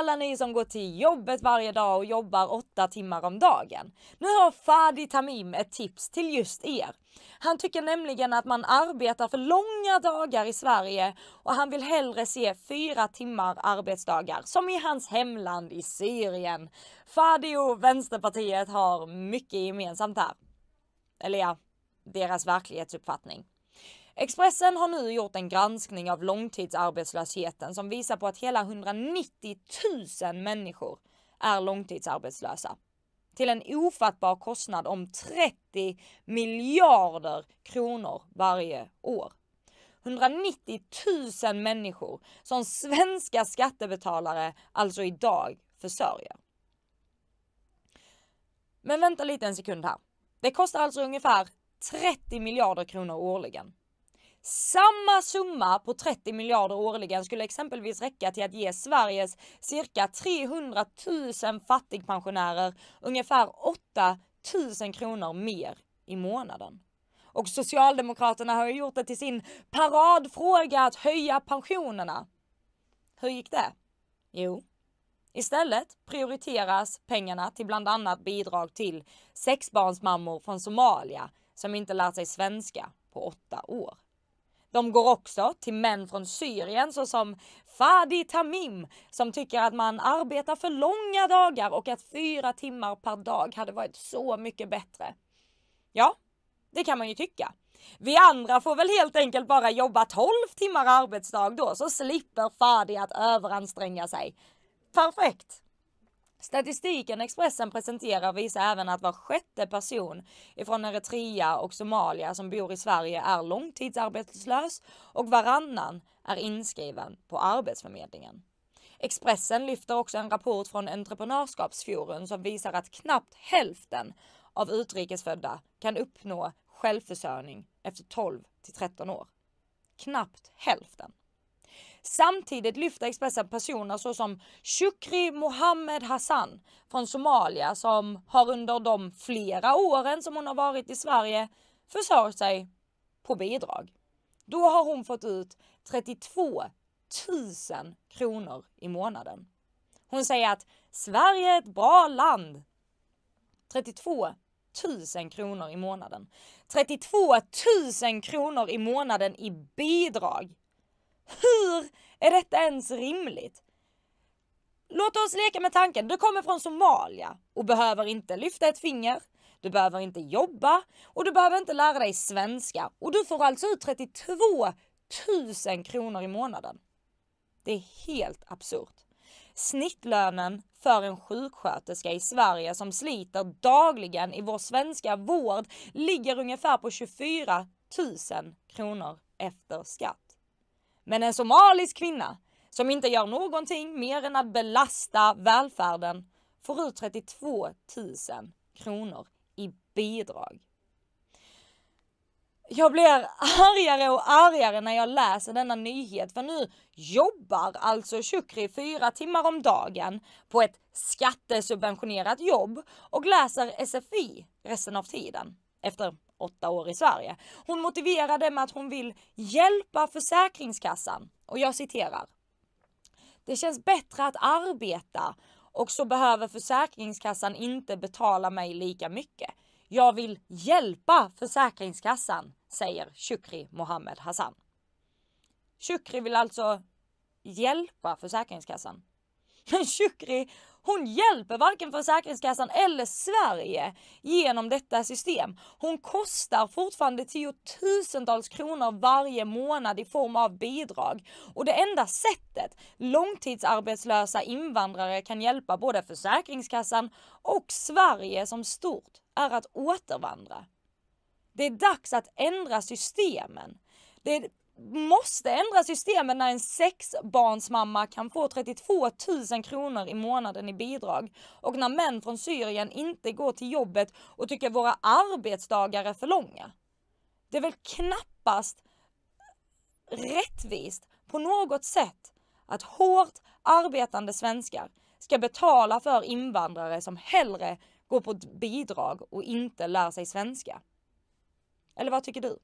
alla ni som går till jobbet varje dag och jobbar åtta timmar om dagen. Nu har Fadi Tamim ett tips till just er. Han tycker nämligen att man arbetar för långa dagar i Sverige och han vill hellre se fyra timmar arbetsdagar som i hans hemland i Syrien. Fadi och Vänsterpartiet har mycket gemensamt här. Eller ja, deras verklighetsuppfattning. Expressen har nu gjort en granskning av långtidsarbetslösheten som visar på att hela 190 000 människor är långtidsarbetslösa till en ofattbar kostnad om 30 miljarder kronor varje år. 190 000 människor som svenska skattebetalare alltså idag försörjer. Men vänta lite en sekund här. Det kostar alltså ungefär 30 miljarder kronor årligen. Samma summa på 30 miljarder årligen skulle exempelvis räcka till att ge Sveriges cirka 300 000 fattigpensionärer ungefär 8 000 kronor mer i månaden. Och Socialdemokraterna har ju gjort det till sin paradfråga att höja pensionerna. Hur gick det? Jo, istället prioriteras pengarna till bland annat bidrag till sexbarnsmammor från Somalia som inte lärt sig svenska på åtta år. De går också till män från Syrien såsom Fadi Tamim som tycker att man arbetar för långa dagar och att fyra timmar per dag hade varit så mycket bättre. Ja, det kan man ju tycka. Vi andra får väl helt enkelt bara jobba 12 timmar arbetsdag då så slipper Fadi att överanstränga sig. Perfekt! Statistiken Expressen presenterar visar även att var sjätte person ifrån Eritrea och Somalia som bor i Sverige är långtidsarbetslös och varannan är inskriven på Arbetsförmedlingen. Expressen lyfter också en rapport från Entreprenörskapsforum som visar att knappt hälften av utrikesfödda kan uppnå självförsörjning efter 12 till 13 år. Knappt hälften. Samtidigt lyfter Expressen personer såsom Shukri Mohammed Hassan från Somalia som har under de flera åren som hon har varit i Sverige försörjt sig på bidrag. Då har hon fått ut 32 000 kronor i månaden. Hon säger att Sverige är ett bra land. 32 000 kronor i månaden. 32 000 kronor i månaden i bidrag. Hur är detta ens rimligt? Låt oss leka med tanken, du kommer från Somalia och behöver inte lyfta ett finger, du behöver inte jobba och du behöver inte lära dig svenska och du får alltså ut 32 000 kronor i månaden. Det är helt absurt. Snittlönen för en sjuksköterska i Sverige som sliter dagligen i vår svenska vård ligger ungefär på 24 000 kronor efter skatt. Men en somalisk kvinna som inte gör någonting mer än att belasta välfärden får ut 32 000 kronor i bidrag. Jag blir argare och argare när jag läser denna nyhet för nu jobbar alltså Shukri fyra timmar om dagen på ett skattesubventionerat jobb och läser SFI resten av tiden efter åtta år i Sverige. Hon motiverar det med att hon vill hjälpa Försäkringskassan och jag citerar. Det känns bättre att arbeta och så behöver Försäkringskassan inte betala mig lika mycket. Jag vill hjälpa Försäkringskassan, säger Shukri Mohammed Hassan. Shukri vill alltså hjälpa Försäkringskassan. Men Shukri hon hjälper varken Försäkringskassan eller Sverige genom detta system. Hon kostar fortfarande tiotusentals kronor varje månad i form av bidrag. Och det enda sättet långtidsarbetslösa invandrare kan hjälpa både Försäkringskassan och Sverige som stort är att återvandra. Det är dags att ändra systemen. Det är måste ändra systemet när en sexbarnsmamma kan få 32 000 kronor i månaden i bidrag och när män från Syrien inte går till jobbet och tycker våra arbetsdagar är för långa. Det är väl knappast rättvist på något sätt att hårt arbetande svenskar ska betala för invandrare som hellre går på bidrag och inte lär sig svenska. Eller vad tycker du?